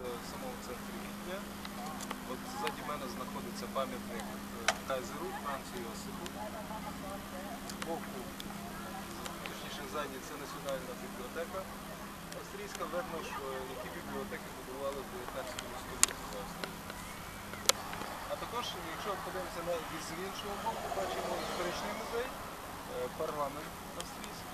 Е, в самому центрі Відня. От ззаді мене знаходиться пам'ятник е, Кайзеру Францу Йосипу. Боку, точніше ззаді, це Національна бібліотека. Австрійська видно, що е, які бібліотеки будували в 19 столітті в Австрії. А також, якщо подивимося на з іншого боку, бачимо історичний музей, парламент австрійський